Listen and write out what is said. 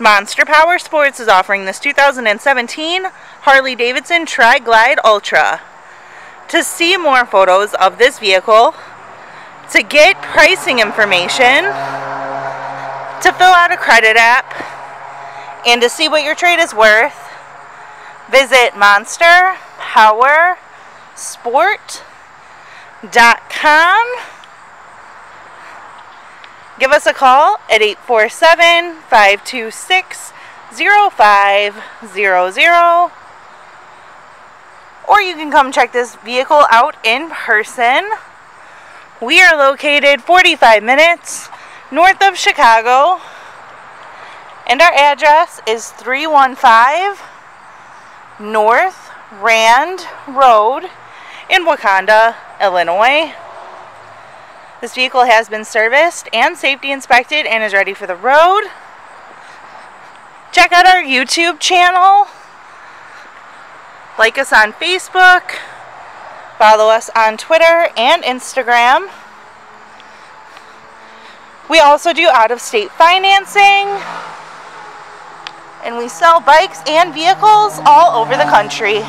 Monster Power Sports is offering this 2017 Harley Davidson Tri-Glide Ultra. To see more photos of this vehicle, to get pricing information, to fill out a credit app, and to see what your trade is worth, visit monsterpowersport.com. Give us a call at 847 526 0500 or you can come check this vehicle out in person. We are located 45 minutes north of Chicago and our address is 315 North Rand Road in Wauconda, Illinois. This vehicle has been serviced and safety inspected and is ready for the road. Check out our YouTube channel. Like us on Facebook. Follow us on Twitter and Instagram. We also do out-of-state financing. And we sell bikes and vehicles all over the country.